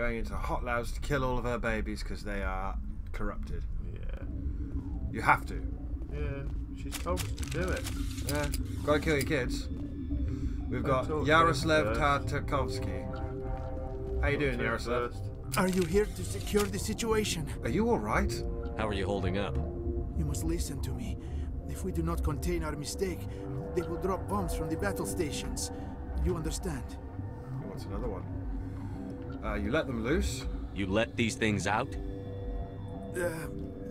going into hot labs to kill all of her babies because they are corrupted. Yeah. You have to. Yeah. She's told us to do it. Yeah, gotta kill your kids. We've got Yaroslav him Tartakovsky. How you doing, Yaroslav? First. Are you here to secure the situation? Are you all right? How are you holding up? You must listen to me. If we do not contain our mistake, they will drop bombs from the battle stations. You understand? What's another one? Uh, you let them loose. You let these things out? Uh,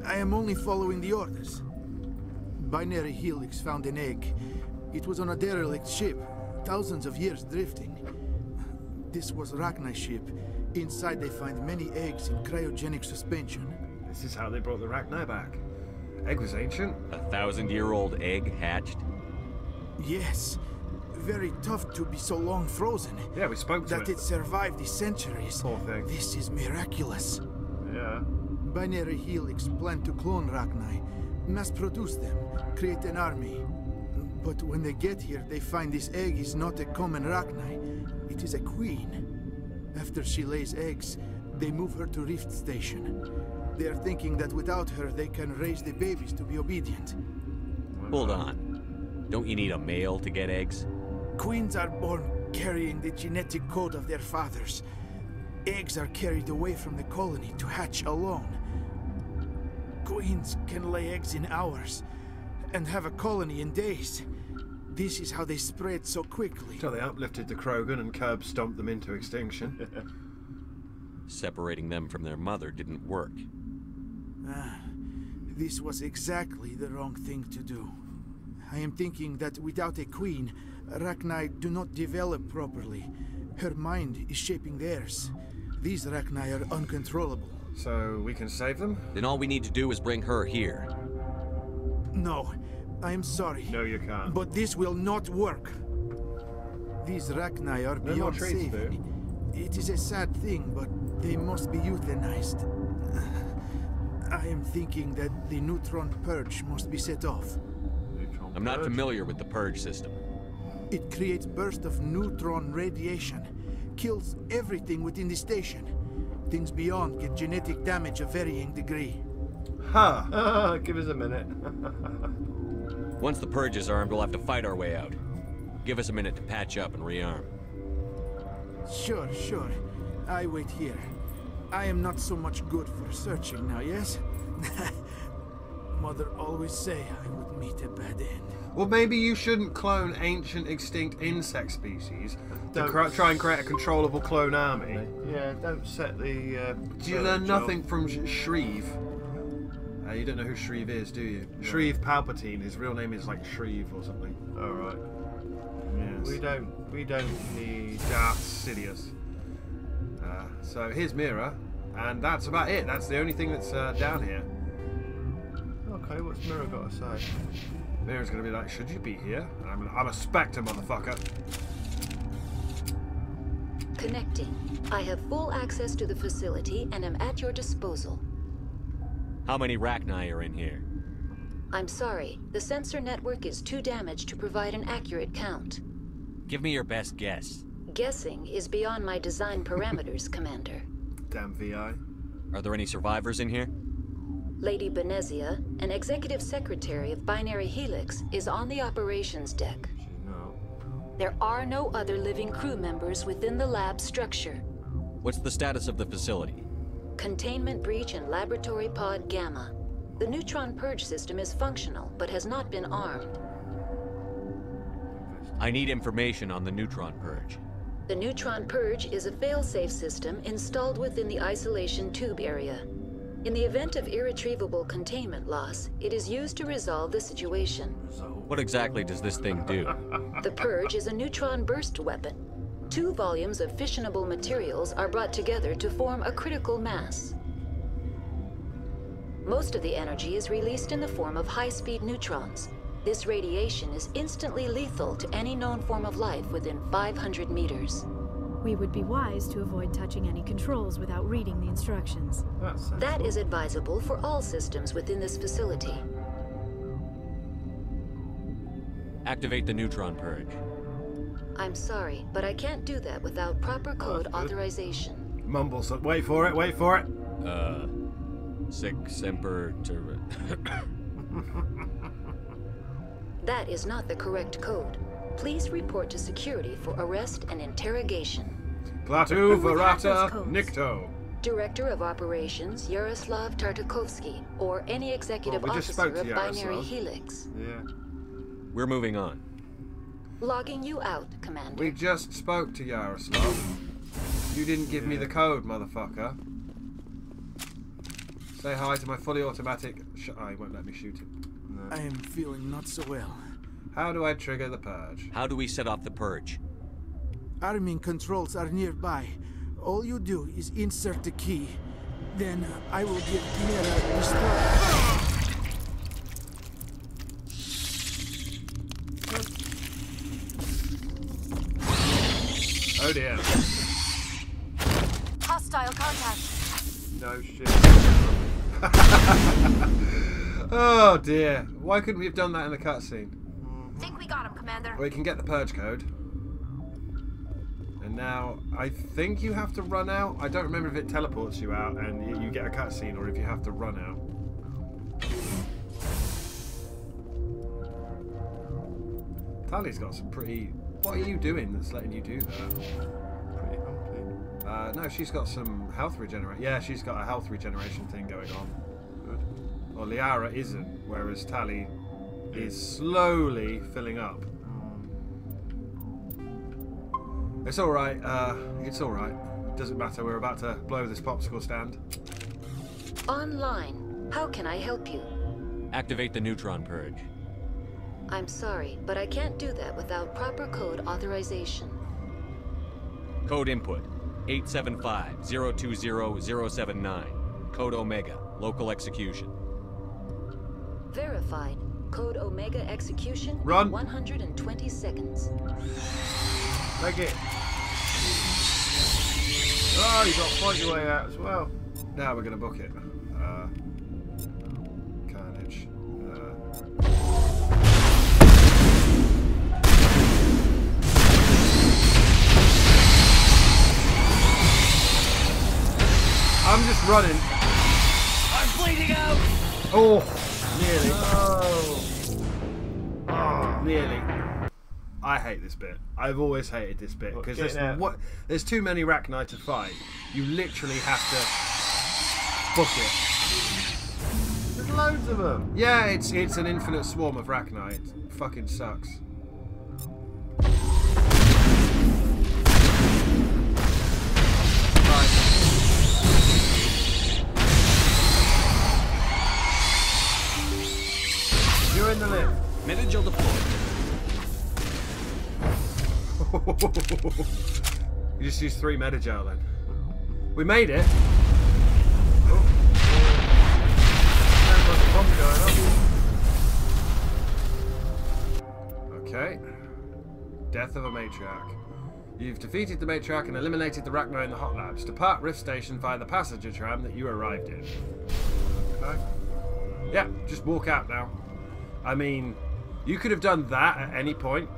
I am only following the orders. Binary Helix found an egg. It was on a derelict ship, thousands of years drifting. This was Rachni ship. Inside they find many eggs in cryogenic suspension. This is how they brought the Rachni back. Egg was ancient. A thousand-year-old egg hatched? Yes, very tough to be so long frozen. Yeah, we spoke to That it. it survived the centuries. Poor thing. This is miraculous. Yeah. Binary Helix planned to clone Rachni, mass produce them, create an army. But when they get here, they find this egg is not a common Rachni. It is a queen. After she lays eggs, they move her to Rift Station. They are thinking that without her, they can raise the babies to be obedient. Hold uh, on. Don't you need a male to get eggs? Queens are born carrying the genetic code of their fathers. Eggs are carried away from the colony to hatch alone. Queens can lay eggs in hours and have a colony in days. This is how they spread so quickly. So they uplifted the Krogan and curb stomped them into extinction. Separating them from their mother didn't work. Ah, this was exactly the wrong thing to do. I am thinking that without a queen, Rachni do not develop properly. Her mind is shaping theirs. These Rachni are uncontrollable. so we can save them? Then all we need to do is bring her here. No, I am sorry. No, you can't. But this will not work. These Rachni are No more beyond treats, saving. It is a sad thing, but they must be euthanized. I am thinking that the neutron purge must be set off. I'm not familiar with the purge system. It creates bursts of neutron radiation, kills everything within the station. Things beyond get genetic damage of varying degree. Huh. Ah, give us a minute. Once the purge is armed, we'll have to fight our way out. Give us a minute to patch up and rearm. Sure, sure. I wait here. I am not so much good for searching now, yes? Mother always say I would meet a bad end. Well, maybe you shouldn't clone ancient extinct insect species to cr- try and create a controllable clone army. yeah, don't set the. Uh, Do you learn nothing from Sh- Sheev? Uh, you don't know who Sheev is, do you? Sheev Palpatine. His real name is like Sheev or something. All right. Yes. We don't. We don't need. Darth Sidious. Uh, so here's Mira, and that's about it. That's the only thing that's uh, down here. Okay, what's Mira got to say? Mira's gonna be like, "Should you be here?" And I'm, I'm a Spectre, motherfucker. Connecting. I have full access to the facility and am at your disposal. How many Rachni are in here? I'm sorry, the sensor network is too damaged to provide an accurate count. Give me your best guess. Guessing is beyond my design parameters, Commander. Damn VI. Are there any survivors in here? Lady Benezia, an executive secretary of Binary Helix, is on the operations deck. There are no other living crew members within the lab structure. What's the status of the facility? Containment breach in Laboratory Pod Gamma. The neutron purge system is functional, but has not been armed. I need information on the neutron purge. The neutron purge is a fail-safe system installed within the isolation tube area. In the event of irretrievable containment loss, it is used to resolve the situation. What exactly does this thing do? The purge is a neutron burst weapon. Two volumes of fissionable materials are brought together to form a critical mass. Most of the energy is released in the form of high-speed neutrons. This radiation is instantly lethal to any known form of life within 500 meters. We would be wise to avoid touching any controls without reading the instructions. That's advisable for all systems within this facility. Activate the neutron purge. I'm sorry, but I can't do that without proper code that's authorization. Mumble some. Wait for it, wait for it. Uh, sic semper ter... That is not the correct code. Please report to security for arrest and interrogation. Klaatu Who would Verata? Nikto. Director of Operations Yaroslav Tartakovsky, or any executive Well, we just officer spoke to of Binary Helix. Yeah. We're moving on. Logging you out, Commander. We just spoke to Yaroslav. You didn't give me the code, motherfucker. Say hi to my fully automatic. Sh- oh, he won't let me shoot it. I am feeling not so well. How do I trigger the purge? How do we set off the purge? Arming controls are nearby. All you do is insert the key. Then uh, I will give Mira restore. Oh dear. Hostile contact. No shit. Oh dear. Why couldn't we have done that in the cutscene? Think we got him, Commander. We can get the purge code. And now, I think you have to run out. I don't remember if it teleports you out and you, you get a cutscene or if you have to run out. Tali's got some pretty. What are you doing that's letting you do that? Pretty humpy. Uh, no, she's got some health regeneration. Yeah, she's got a health regeneration thing going on. Good. Well, Liara isn't, whereas Tali is slowly filling up. It's all right. Uh, it's all right. Doesn't matter. We're about to blow this popsicle stand. Online. How can I help you? Activate the neutron purge. I'm sorry, but I can't do that without proper code authorization. Code input 875-020-079. Code Omega. Local execution. Verified. Code Omega execution Run. in 120 seconds. Leg it. Oh, you got to fight your way out as well. Now we're gonna book it. Uh, carnage. Uh, I'm just running. I'm bleeding out! Oh, nearly. Oh. Nearly. I hate this bit. I've always hated this bit because there's out? what there's too many Rachni to fight. You literally have to book it. There's loads of them. Yeah, it's it's an infinite swarm of Rachni. It fucking sucks. Right. You're in the lift. Medi-gel deployed. You just used three Medi-gel then. We made it. Okay. Death of a matriarch. You've defeated the matriarch and eliminated the Rachni in the hot labs. Depart Rift Station via the passenger tram that you arrived in. Okay. Yeah, just walk out now. I mean, you could have done that at any point,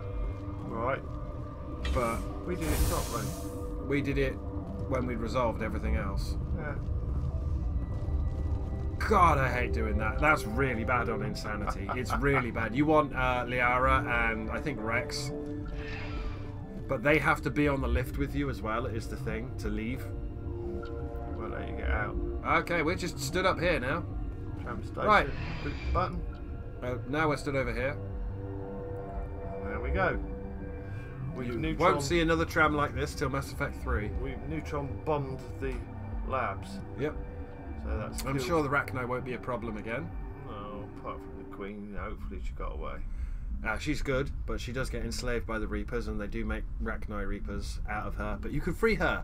Right. But We did it properly. we did it when we'd resolved everything else. Yeah. God, I hate doing that. That's really bad on Insanity. It's really bad. You want uh, Liara and I think Wrex, but they have to be on the lift with you as well, is the thing, to leave. We'll let you get out. Okay, we're just stood up here now. Tram station. Right. Button. Uh, now we're stood over here. There we go. We've neutron, won't see another tram like this till Mass Effect 3. We've neutron bombed the labs. Yep. So that's I'm killed- sure the Rachni won't be a problem again. No, apart from the Queen, hopefully she got away. Uh, she's good, but she does get enslaved by the Reapers, and they do make Rachni Reapers out of her. But you can free her,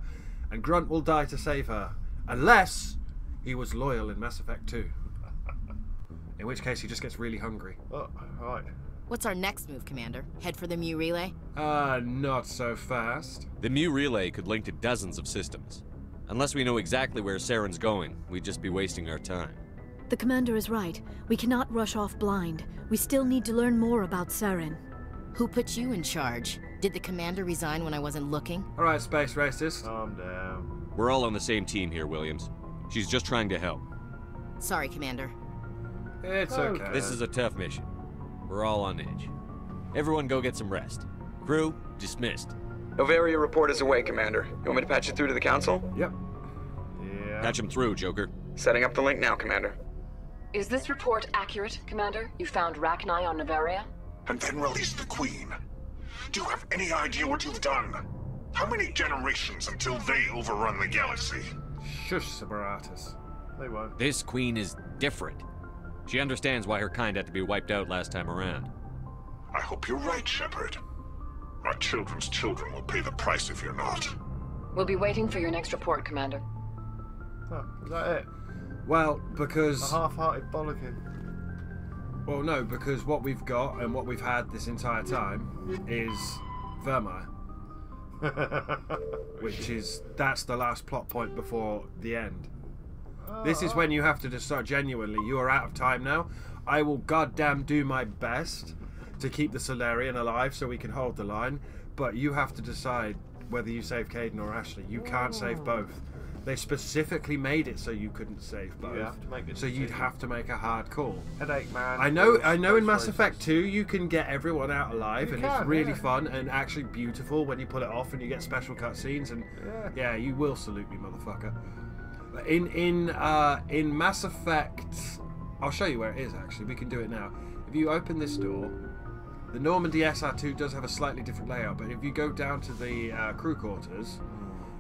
and Grunt will die to save her, unless he was loyal in Mass Effect 2. In which case, he just gets really hungry. Oh, right. What's our next move, Commander? Head for the Mu relay? Ah, not so fast. The Mu relay could link to dozens of systems. Unless we know exactly where Saren's going, we'd just be wasting our time. The commander is right. We cannot rush off blind. We still need to learn more about Saren. Who put you in charge? Did the commander resign when I wasn't looking? All right, space racist. Calm down. We're all on the same team here, Williams. She's just trying to help. Sorry, Commander. It's okay. This is a tough mission. We're all on edge. Everyone go get some rest. Crew, dismissed. Noveria report is away, Commander. You want me to patch it through to the Council? Yep. Yeah. Patch him through, Joker. Setting up the link now, Commander. Is this report accurate, Commander? You found Rachni on Noveria? and then release the Queen. Do you have any idea what you've done? How many generations until they overrun the galaxy? Shush, Sparatus. They won't. This queen is different. She understands why her kind had to be wiped out last time around. I hope you're right, Shepard. Our children's children will pay the price if you're not. We'll be waiting for your next report, Commander. Oh, is that it? Well, because... A half-hearted bollocking. well, no, because what we've got and what we've had this entire time is Virmire, which is that's the last plot point before the end. This is when you have to decide genuinely. You are out of time now. I will goddamn do my best to keep the Salarian alive so we can hold the line, but you have to decide whether you save Kaidan or Ashley. You can't save mm. both. They specifically made it so you couldn't save both. You have to make a so you'd have to make a hard call. Headache, man. I know, I know. In Mass races. Effect 2, you can get everyone out alive, You and it's really yeah. fun and actually beautiful when you pull it off and you get special cutscenes. And Yeah. yeah, you will salute me, motherfucker. In in uh, in Mass Effect, I'll show you where it is. Actually, we can do it now. If you open this door, the Normandy SR2 does have a slightly different layout. But if you go down to the uh, crew quarters,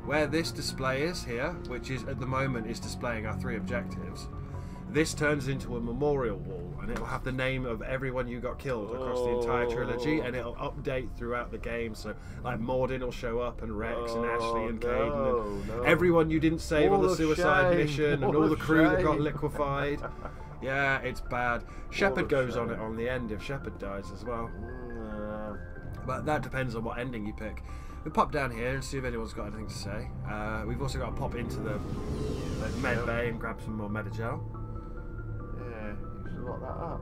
where this display is here, which is at the moment is displaying our three objectives, this turns into a memorial wall, and it'll have the name of everyone you got killed across the entire trilogy, and it'll update throughout the game. So, like Mordin will show up, and Wrex, and Ashley, and Oh, Kaidan, and no. everyone you didn't save on the suicide shame, mission, and all the crew that got liquefied. yeah, it's bad. Shepard goes on it on the end if Shepard dies as well. Nah. But that depends on what ending you pick. We pop down here and see if anyone's got anything to say. Uh, we've also got to pop into the med bay and grab some more Medi-gel. Yeah, you should lock that up.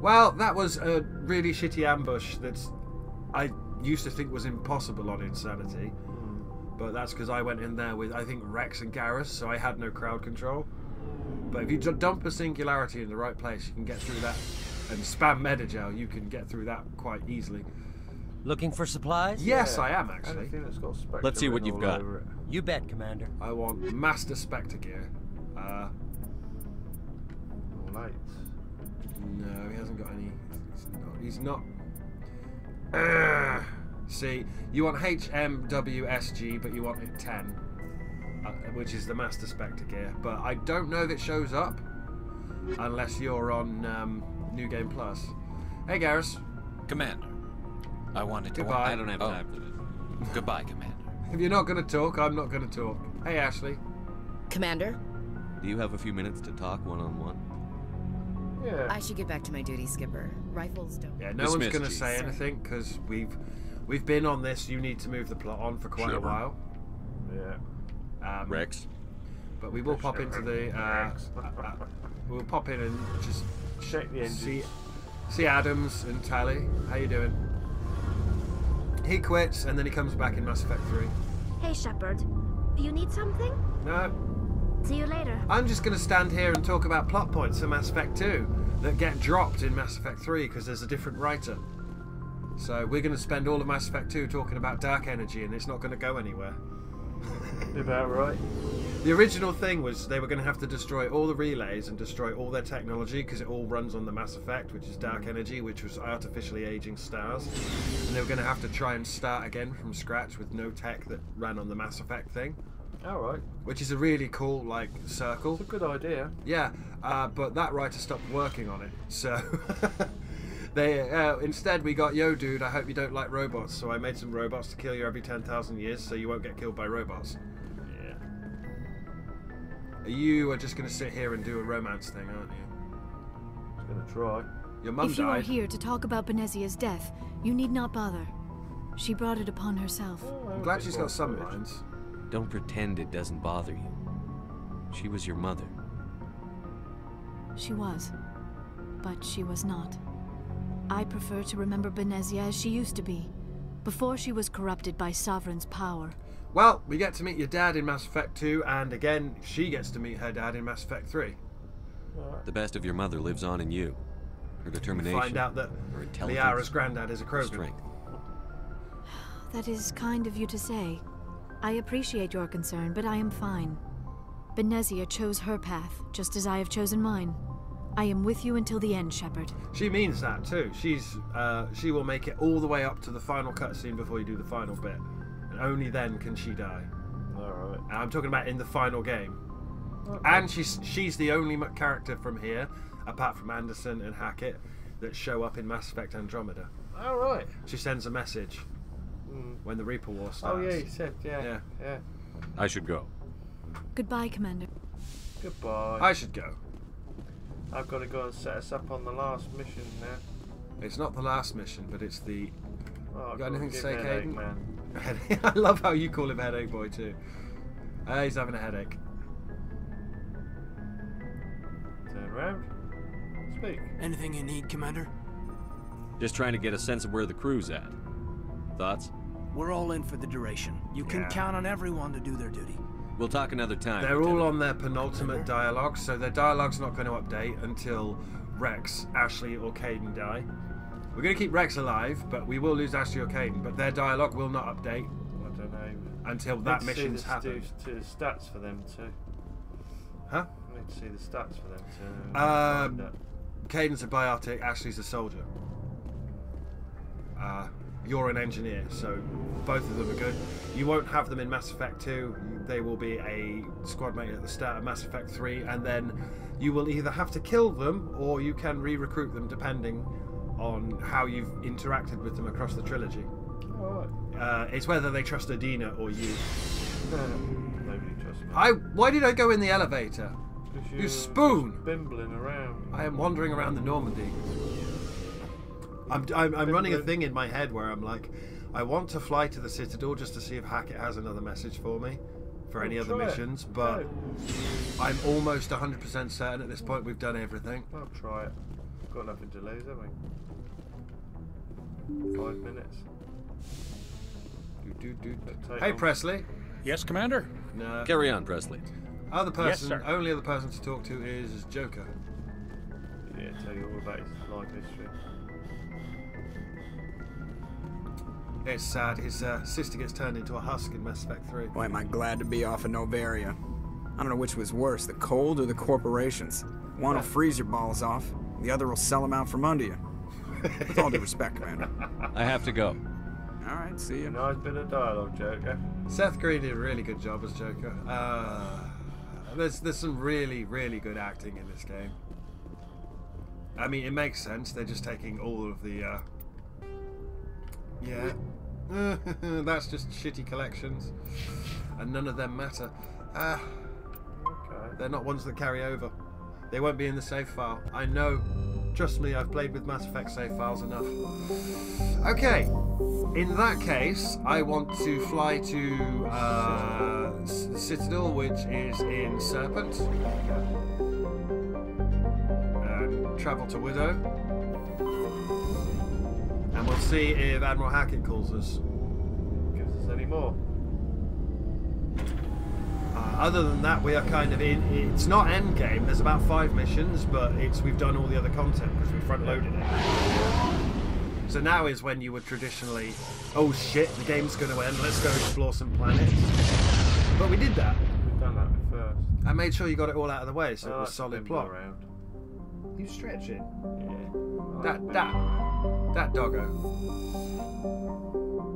Well, that was a really shitty ambush that I used to think was impossible on Insanity. But that's because I went in there with, I think, Wrex and Garrus, so I had no crowd control. But if you ju- dump a singularity in the right place, you can get through that. And spam Medi-gel, you can get through that quite easily. Looking for supplies? Yes, Yeah. I am actually. Anything that's got Let's see what you've got. You bet, Commander. I want Master Spectre gear. Uh, Lights. No, he hasn't got any. He's not. He's not. Ugh. See, you want HMWSG, but you want it 10, uh, which is the Master Spectre gear. But I don't know if it shows up unless you're on um, New Game Plus. Hey, Garrus. Commander, I wanted to. Goodbye. I don't have Oh. time for this. Goodbye, Commander. If you're not going to talk, I'm not going to talk. Hey, Ashley. Commander, Do you have a few minutes to talk one on one? Yeah. I should get back to my duty, Skipper. Rifles don't. Yeah, no one's going to say anything because we've we've been on this. You need to move the plot on for quite a while. Yeah. Um, Wrex? But we will pop into the. Uh, uh, uh, we'll pop in and just Check the engine. see see Adams and Tali. How you doing? He quits and then he comes back in Mass Effect 3. Hey, Shepard. Do you need something? No, See you later. I'm just going to stand here and talk about plot points in Mass Effect 2 that get dropped in Mass Effect 3 because there's a different writer. So we're going to spend all of Mass Effect 2 talking about dark energy and it's not going to go anywhere. About right. The original thing was they were going to have to destroy all the relays and destroy all their technology because it all runs on the Mass Effect, which is dark energy, which was artificially aging stars. And they were going to have to try and start again from scratch with no tech that ran on the Mass Effect thing, All right. which is a really cool like circle. It's a good idea. Yeah, uh, but that writer stopped working on it, so they uh, instead we got yo, dude. I hope you don't like robots, so I made some robots to kill you every ten thousand years, so you won't get killed by robots. Yeah. You are just going to sit here and do a romance thing, aren't you? Just gonna try. Your mum if you are here to talk about Benezia's death, you need not bother. She brought it upon herself. I'm glad she's got some lines. Don't pretend it doesn't bother you. She was your mother. She was. But she was not. I prefer to remember Benezia as she used to be, before she was corrupted by Sovereign's power. Well, we get to meet your dad in Mass Effect 2, and again, she gets to meet her dad in Mass Effect 3. The best of your mother lives on in you. Her determination. Find out that her intelligence, Liara's granddad is a Krogan. strength. That is kind of you to say. I appreciate your concern, but I am fine. Benezia chose her path, just as I have chosen mine. I am with you until the end, Shepard. She means that too. She's uh, she will make it all the way up to the final cutscene before you do the final bit, and only then can she die. Alright. And I'm talking about in the final game. And she's she's the only character from here, apart from Anderson and Hackett, that show up in Mass Effect Andromeda. Alright. She sends a message Mm. when the Reaper War starts. Oh, yeah, you said, yeah. Yeah. Yeah. I should go. Goodbye, Commander. Goodbye. I should go. I've got to go and set us up on the last mission now. It's not the last mission, but it's the. Oh, got anything to say, me Kaidan? man. I love how you call him Headache Boy too. Uh, he's having a headache. Turn around. Speak. Anything you need, Commander? Just trying to get a sense of where the crew's at. Thoughts? We're all in for the duration. You can Yeah. count on everyone to do their duty. We'll talk another time. They're all on their penultimate dialogue, so their dialogue's not going to update until Wrex, Ashley, or Kaidan die. We're going to keep Wrex alive, but we will lose Ashley or Kaidan. But their dialogue will not update I don't know. until that Need to see mission's the happened. stu- to the stats for them too. Huh? I need to see the stats for them too. Um, Kaidan's a biotic, Ashley's a soldier. Uh, you're an engineer, so both of them are good. You won't have them in Mass Effect 2. They will be a squad mate at the start of Mass Effect 3, and then you will either have to kill them or you can re recruit them depending on how you've interacted with them across the trilogy. Uh, it's whether they trust Udina or you. Nobody trusts me. I. Why did I go in the elevator? You spoon! Bimbling around. I am wandering around the Normandy. I'm, I'm, I'm running a thing in my head where I'm like, I want to fly to the Citadel just to see if Hackett has another message for me for any other try it. missions, but Go. I'm almost 100% certain at this point we've done everything. I'll try it. Got nothing to lose, have we? Five minutes. Do, do, do. Take Hey, on. Pressly. Yes, Commander? No. Carry on, Pressly. Other Yes, person, sir. only other person to talk to is Joker. Yeah, tell you all about his life history. It's sad. His uh, sister gets turned into a husk in Mass Effect 3. Boy, am I glad to be off of Noveria. I don't know which was worse, the cold or the corporations. One will freeze your balls off, the other will sell them out from under you. With all due respect, Commander. I have to go. All right, see you. Nice bit of dialogue, Joker. Seth Green did a really good job as Joker. Uh, there's there's some really really good acting in this game. I mean, it makes sense. They're just taking all of the. Uh, yeah, that's just shitty collections, and none of them matter. Uh, Okay. they're not ones that carry over. They won't be in the save file. I know. Trust me, I've played with Mass Effect save files enough. Okay, in that case, I want to fly to uh, Citadel, which is in Serpent, and travel to Widow, and we'll see if Admiral Hackett calls us. Gives us any more. Uh, other than that, we are kind of in. It's not end game. There's about five missions, but it's we've done all the other content because we front loaded it. So now is when you would traditionally, oh shit, the game's going to end. Let's go explore some planets. But we did that. We've done that first. I made sure you got it all out of the way, so I it was solid plot. Around. You stretching? Yeah. I That like that that doggo.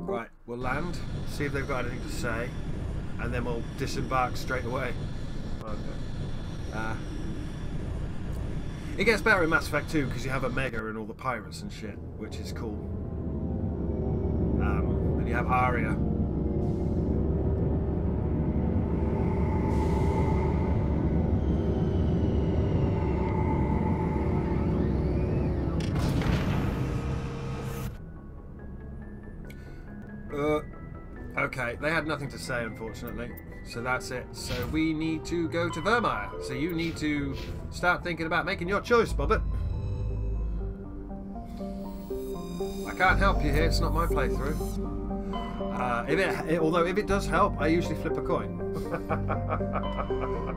Right, we'll land, see if they've got anything to say, and then we'll disembark straight away. Okay. Uh, it gets better in Mass Effect 2 because you have Omega and all the pirates and shit, which is cool. Um, and you have Aria. They had nothing to say, unfortunately. So that's it. So we need to go to Virmire. So you need to start thinking about making your choice, Bobbit. I can't help you here. It's not my playthrough. Uh, if it, it- although if it does help, I usually flip a coin.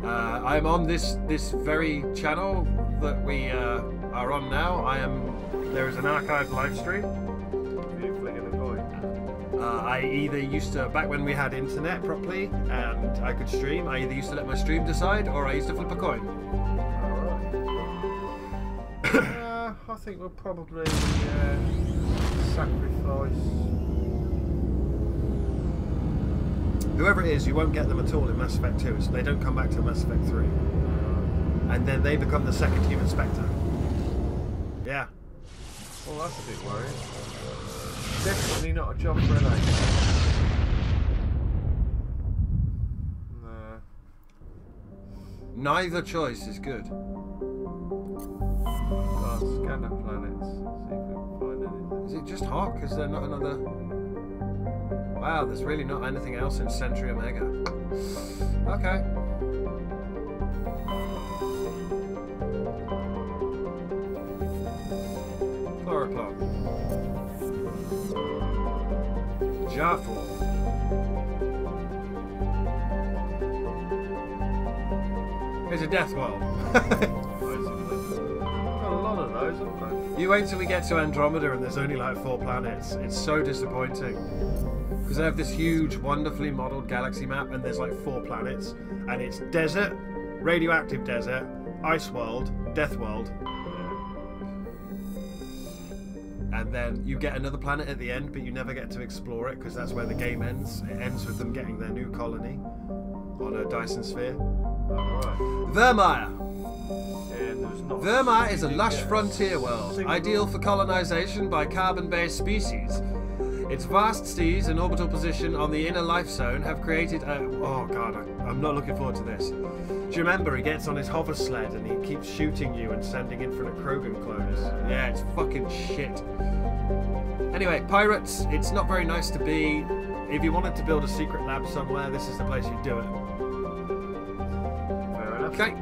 uh, I'm on this this very channel that we uh, are on now. I am. There is an archived live stream. Uh, I either used to back when we had internet properly and I could stream. I either used to let my stream decide, or I used to flip a coin. uh, I think we'll probably uh, sacrifice. Whoever it is, you won't get them at all in Mass Effect 2. So they don't come back to Mass Effect 3. And then they become the second human Spectre. Yeah. Well, that's a bit worrying. Definitely not a job for an. Nah. Neither choice is good. I'll scan the planets, see if we can find anything. Is it just Hawk? Is there not another? Wow, there's really not anything else in Century Omega. Okay. Jarful. Here's a death world. A lot of those, haven't You wait till we get to Andromeda and there's only like four planets. It's so disappointing. Because they have this huge, wonderfully modelled galaxy map and there's like four planets. And it's desert, radioactive desert, ice world, death world. Then you get another planet at the end, but you never get to explore it because that's where the game ends. It ends with them getting their new colony on a Dyson sphere. Virmire. Virmire is a lush frontier world, ideal for colonization by carbon-based species. Its vast seas and orbital position on the inner life zone have created a... Oh god, I, I'm not looking forward to this. Do you remember he gets on his hover sled and he keeps shooting you and sending in infinite Krogan clones? Yeah, it's fucking shit. Anyway, pirates, it's not very nice to be. If you wanted to build a secret lab somewhere, this is the place you'd do it. Fair enough. Okay.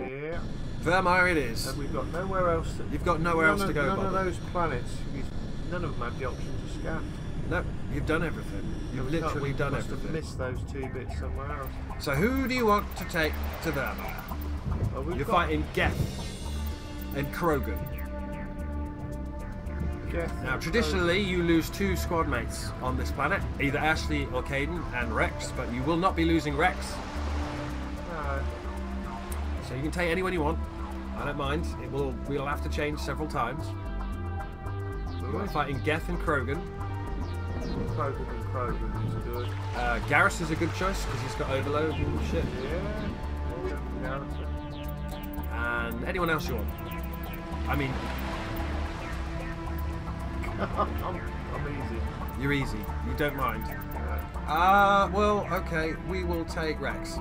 Yeah. Virmire it is. And we've got nowhere else. To, You've got nowhere else to go, None Bob. of those planets. None of them have the option to scan. No, you've done everything. You've literally we done must everything. have missed those two bits somewhere else. So who do you want to take to Virmire? Well, You're got fighting Geth and Krogan. Geth Now, and traditionally, you lose two squad mates on this planet, either Ashley or Kaidan and Wrex, but you will not be losing Wrex. No. So you can take anyone you want. I don't mind. It will. We'll have to change several times. We're fighting Geth and Krogan. Krogan and Krogan is good. Uh, Garrus is a good choice because he's got overload and shit. Yeah. Garrison. And anyone else you want. I mean, I'm, I'm easy. you're easy. You don't mind. Ah, well, okay. We will take Wrex.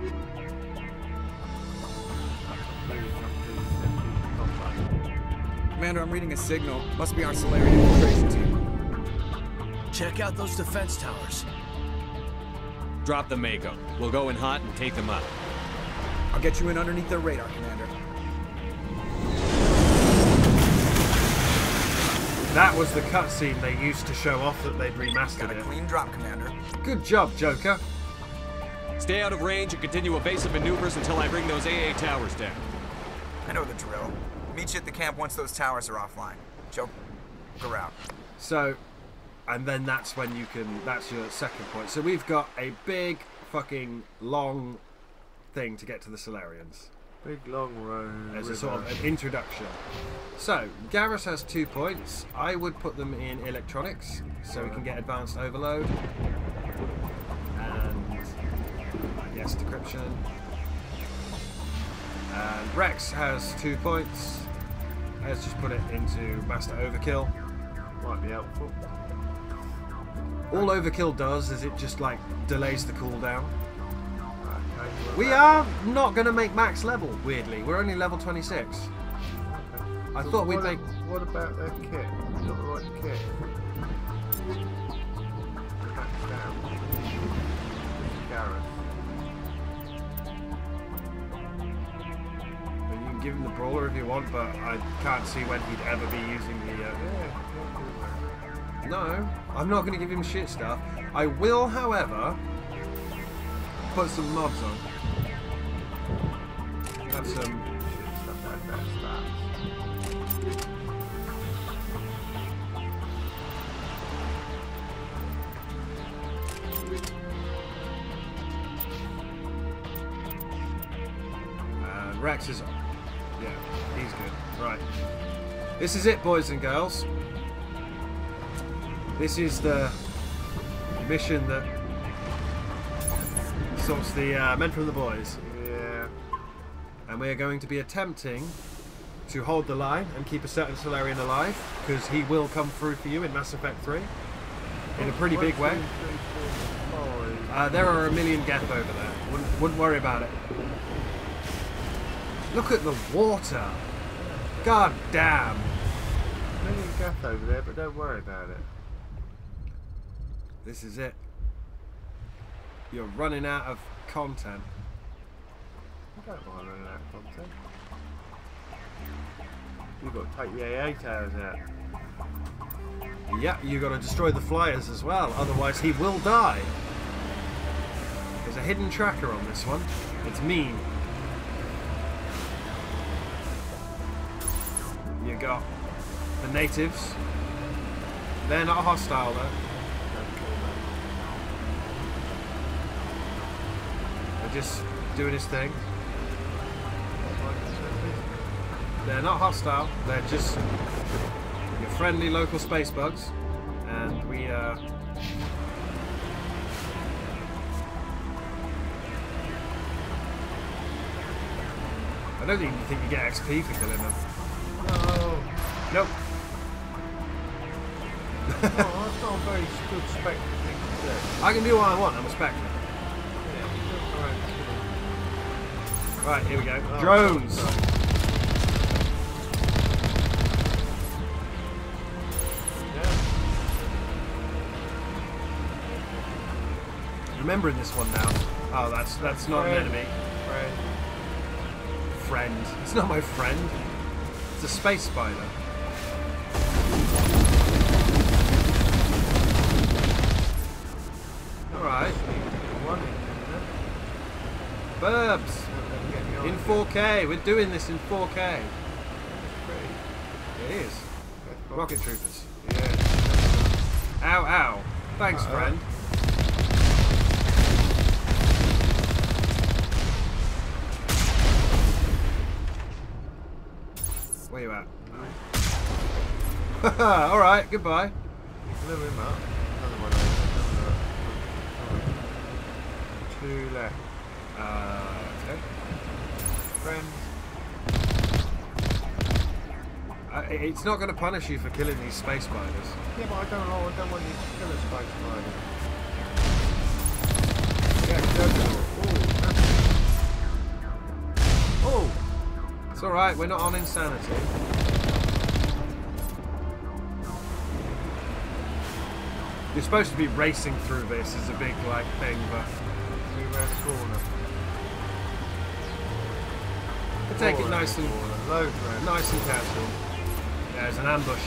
Commander, I'm reading a signal. Must be our Salarian infiltration team. Check out those defense towers. Drop the Mako. We'll go in hot and take them out. I'll get you in underneath their radar, Commander. That was the cutscene they used to show off that they'd remastered Got a it. clean drop, Commander. Good job, Joker. Stay out of range and continue evasive maneuvers until I bring those AA towers down. I know the drill. Meet you at the camp once those towers are offline. Joker go out. So, and then that's when you can. That's your second point. So we've got a big, fucking long thing to get to the Salarians Big long road. as a sort of an introduction. So Garrus has two points. I would put them in electronics so we can get advanced overload and guess decryption. And Wrex has two points. Let's just put it into Master Overkill. Might be helpful. All Overkill does is it just like delays the cooldown. We are not going to make max level, weirdly. We're only level 26. I So thought we'd make. What about their kit? Not the right kit. Garrus. You can give him the brawler if you want, but I can't see when he'd ever be using the. Uh... Yeah, No, I'm not going to give him shit stuff. I will, however, put some mobs on. Have some. Stuff like that Wrex is. Yeah, he's good. Right. This is it, boys and girls. This is the mission that sorts the uh, men from the boys. Yeah. And we are going to be attempting to hold the line and keep a certain Salarian alive, because he will come through for you in Mass Effect 3 in a pretty big way. Uh, there are a million Geth over there. Wouldn't, wouldn't worry about it. Look at the water. God damn. A Million gas over there, but don't worry about it. This is it. You're running out of content. I don't mind running out of content. You've got to take the AA towers out. Yeah, you've got to destroy the flyers as well, otherwise he will die. There's a hidden tracker on this one. It's mean. You got the natives. They're not hostile though. Just doing his thing. They're not hostile. They're just your friendly local space bugs, and we uh. I don't even think you get XP for killing them. No. Nope. oh, that's not a very good spec thing to do. I can do what I want. I'm a Spectre. Right, here we go. Oh, Drones. Remembering this one now. Oh, that's that's not an enemy. Friend. Friend. It's not my friend. It's a space spider. 4K. We're doing this in 4K. It is. Rocket Troopers. Yeah. Ow, ow. Thanks, Uh-oh. friend. Where you at? Alright, goodbye. Blew him up. Another one over. Another one. Two left. Uh, okay. Friends. Uh, it's not going to punish you for killing these space spiders. Yeah, but I don't know. I don't want you to kill a space spider. Yeah, go for it. Oh! It's alright, we're not on insanity. You're supposed to be racing through this as a big like thing, but around the corner. Take it nice and the corner. Loads around. nice and casual. Yeah, there's an ambush.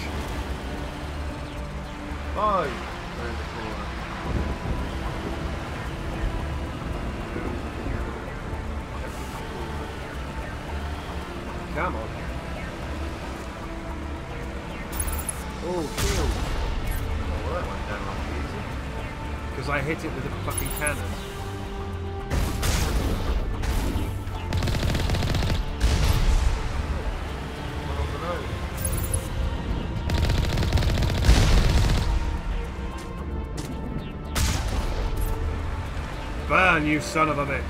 Five around the corner. Come on. Oh, shield. Oh, that went down like easy. Because I hit it with a fucking cannon. Burn, you son of a bitch.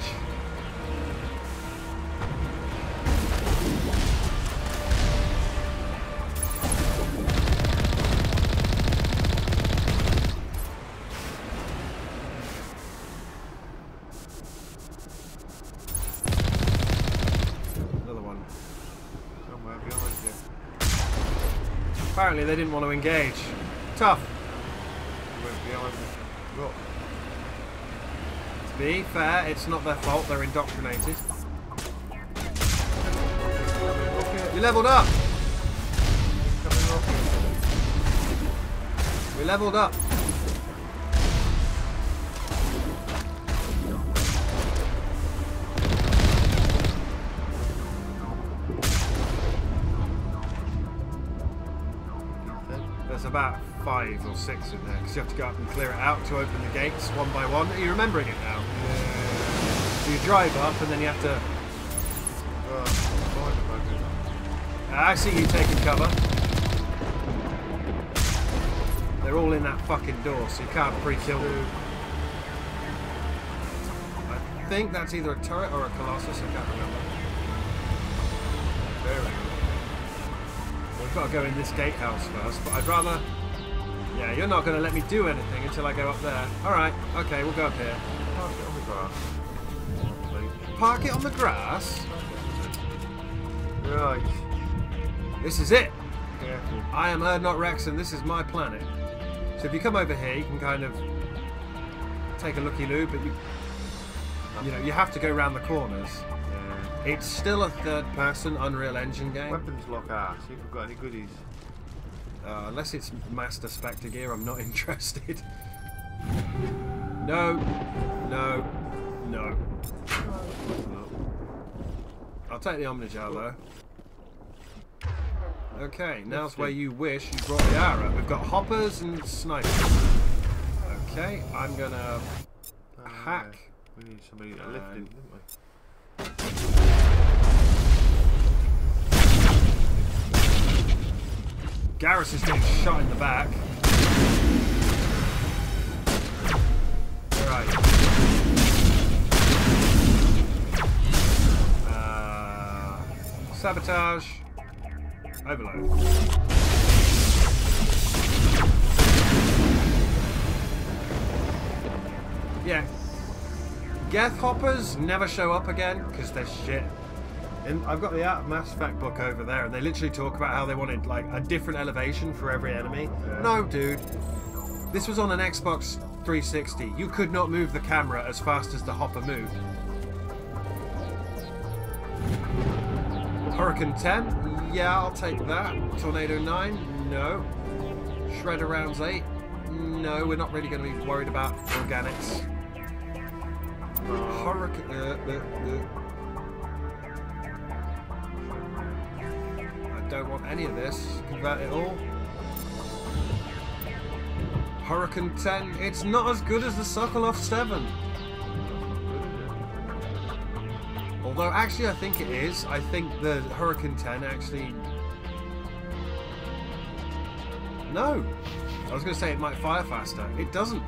Apparently they didn't want to engage. Tough. He went behind the rock. To be fair, it's not their fault, they're indoctrinated. You leveled up! We leveled up. There's about five or six in there because you have to go up and clear it out to open the gates one by one. Are you remembering it now? So you drive up and then you have to. Ah, I see you taking cover. They're all in that fucking door, so you can't pre-kill them. I think that's either a turret or a colossus. I can't remember. Very good. We've got to go in this gatehouse first, but I'd rather... Yeah, you're not going to let me do anything until I go up there. Alright, okay, we'll go up here. Park it on the grass. Park it on the grass? Right. This is it! Careful. I am Urdnot Wrex and this is my planet. So if you come over here, you can kind of take a looky-loo, but you... You know, you have to go around the corners. Yeah. It's still a third-person Unreal Engine game. Weapons lock. See if we've got any goodies. Uh, unless it's Master Spectre gear, I'm not interested. No, no, no. I'll take the Omni-gel though. Okay, now's where you wish you brought the arrow. We've got hoppers and snipers. Okay, I'm gonna hack. We need somebody to lift him, didn't we? Garrus is getting shot in the back. You? Uh, sabotage. Overload. Yeah. Geth hoppers never show up again because they're shit. And I've got the Art of Mass Effect book over there, and they literally talk about how they wanted like a different elevation for every enemy. No, dude. This was on an Xbox 360. You could not move the camera as fast as the hopper moved. Hurricane 10? Yeah, I'll take that. Tornado 9? No. Shredder rounds 8? No, we're not really going to be worried about organics. Hurricane. Uh, uh, uh. Any of this. Convert it all. Hurricane 10. It's not as good as the Sokolov 7. Although, actually, I think it is. I think the Hurricane 10 actually. No! I was going to say it might fire faster. It doesn't.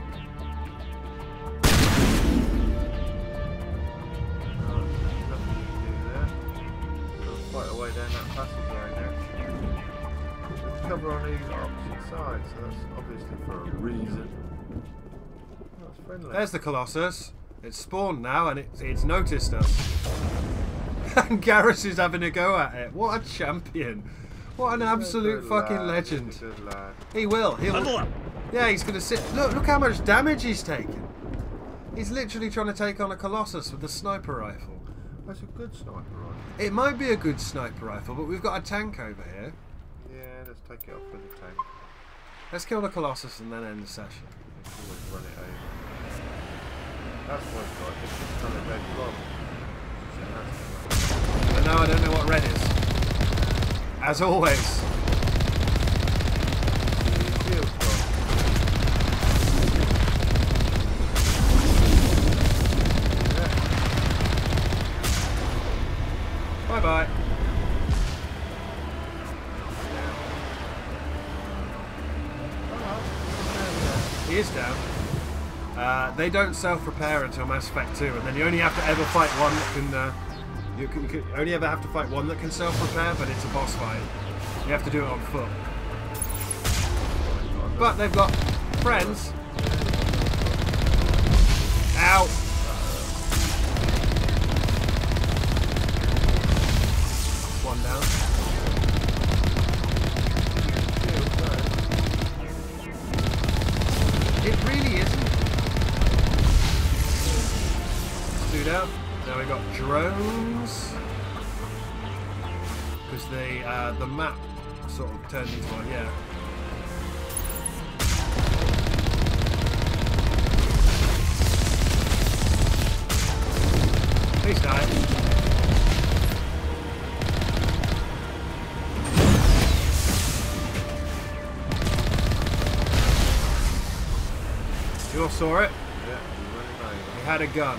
Oh, quite a way down that passage right there. There's cover on the opposite side, so that's obviously for a reason. That's friendly. There's the Colossus. It's spawned now and it's, it's noticed us. and Garrus is having a go at it. What a champion. What an absolute Good fucking lad, legend. Good. He will. He'll. Yeah, he's going to sit. Look, look how much damage he's taken. He's literally trying to take on a Colossus with a sniper rifle. That's a good sniper rifle. It might be a good sniper rifle, but we've got a tank over here. Let's take it off with the tank. Let's kill the Colossus and then end the session. Always run it over. That's what it's got. It's just kind of red blob. But now I don't know what red is. As always. Bye bye bye. He is down. Uh, they don't self-repair until Mass Effect 2, and then you only have to ever fight one that can. Uh, you can, can only ever have to fight one that can self-repair, but it's a boss fight. You have to do it on foot. But they've got friends. Ow! turned into one, yeah. Please die. You all saw it? Yeah, he had a gun.